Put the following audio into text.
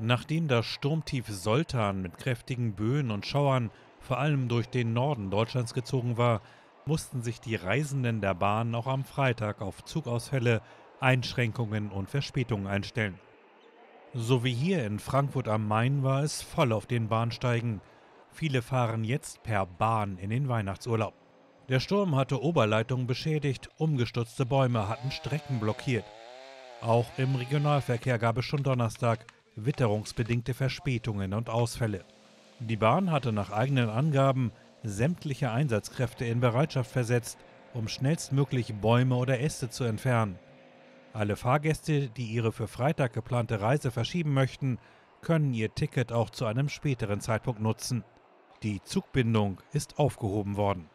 Nachdem das Sturmtief Soltan mit kräftigen Böen und Schauern vor allem durch den Norden Deutschlands gezogen war, mussten sich die Reisenden der Bahn auch am Freitag auf Zugausfälle, Einschränkungen und Verspätungen einstellen. So wie hier in Frankfurt am Main war es voll auf den Bahnsteigen. Viele fahren jetzt per Bahn in den Weihnachtsurlaub. Der Sturm hatte Oberleitungen beschädigt, umgestürzte Bäume hatten Strecken blockiert. Auch im Regionalverkehr gab es schon Donnerstag witterungsbedingte Verspätungen und Ausfälle. Die Bahn hatte nach eigenen Angaben sämtliche Einsatzkräfte in Bereitschaft versetzt, um schnellstmöglich Bäume oder Äste zu entfernen. Alle Fahrgäste, die ihre für Freitag geplante Reise verschieben möchten, können ihr Ticket auch zu einem späteren Zeitpunkt nutzen. Die Zugbindung ist aufgehoben worden.